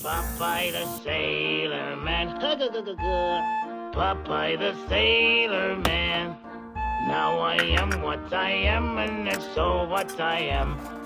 Popeye the Sailor Man. Popeye the Sailor Man. Now I am what I am, and that's so what I am.